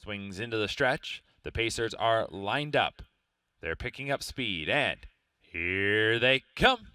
Swings into the stretch. The Pacers are lined up. They're picking up speed, and here they come.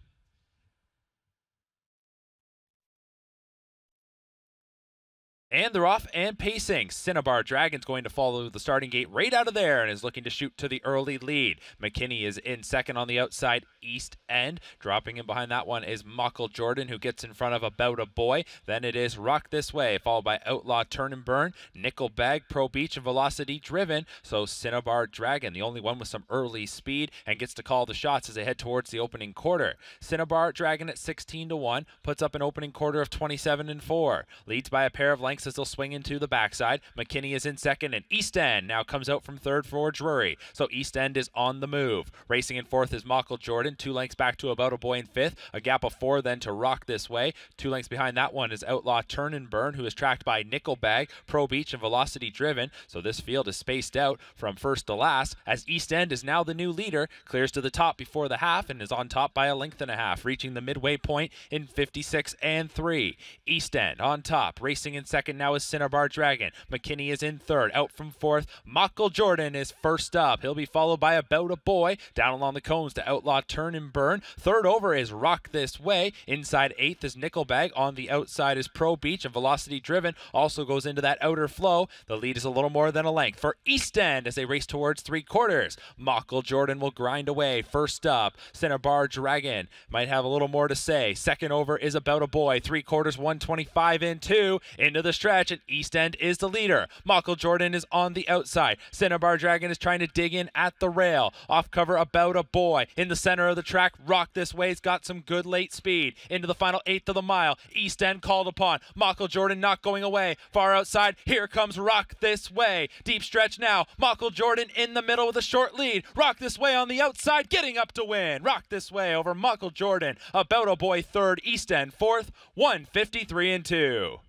And they're off and pacing. Cinnabar Dragon's going to follow the starting gate right out of there and is looking to shoot to the early lead. McKinney is in second on the outside east end. Dropping in behind that one is Muckle Jordan, who gets in front of About a Boy. Then it is Rock This Way, followed by Outlaw Turn and Burn, Nickel Bag, Pro Beach, and Velocity Driven. So Cinnabar Dragon, the only one with some early speed, and gets to call the shots as they head towards the opening quarter. Cinnabar Dragon at 16 to 1 puts up an opening quarter of 27 and 4. Leads by a pair of lengths as they'll swing into the backside. McKinney is in second, and East End now comes out from third for Drury. So East End is on the move. Racing in fourth is Mockle Jordan, two lengths back to About a Boy in fifth. A gap of four then to Rock This Way. Two lengths behind that one is Outlaw Turn and Burn, who is tracked by Nickelbag, Pro Beach, and Velocity Driven. So this field is spaced out from first to last, as East End is now the new leader, clears to the top before the half, and is on top by a length and a half, reaching the midway point in 56 and 3. East End on top, racing in second now is Cinnabar Dragon. McKinney is in third. Out from fourth, Mockle Jordan is first up. He'll be followed by About a Boy. Down along the cones to Outlaw Turn and Burn. Third over is Rock This Way. Inside eighth is Nickelbag. On the outside is Pro Beach and Velocity Driven also goes into that outer flow. The lead is a little more than a length for East End as they race towards three quarters. Mockle Jordan will grind away. First up, Cinnabar Dragon might have a little more to say. Second over is About a Boy. Three quarters, 125 and two into stretch, and East End is the leader. Michael Jordan is on the outside. Cinnabar Dragon is trying to dig in at the rail. Off cover about a boy. In the center of the track, Rock This Way's got some good late speed. Into the final eighth of the mile. East End called upon. Michael Jordan not going away. Far outside, here comes Rock This Way. Deep stretch now. Michael Jordan in the middle with a short lead. Rock This Way on the outside, getting up to win. Rock This Way over Michael Jordan. About a boy third. East End fourth. 153 and 2.